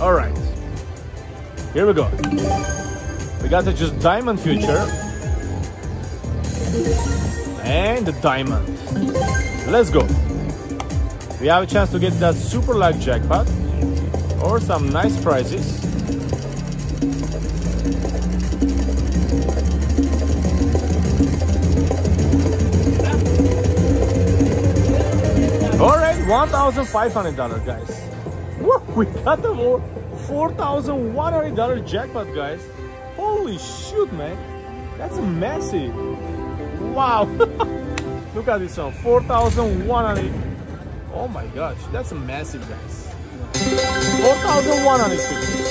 All right. Here we go. We got the just diamond future. And the diamond. Let's go. We have a chance to get that super luck jackpot or some nice prizes. All right, $1,500 guys. We got the $4,100 jackpot guys. Holy shoot, man. That's massive. Wow. Look at this one, 4,100. Oh my gosh, that's a massive guys. 4,150.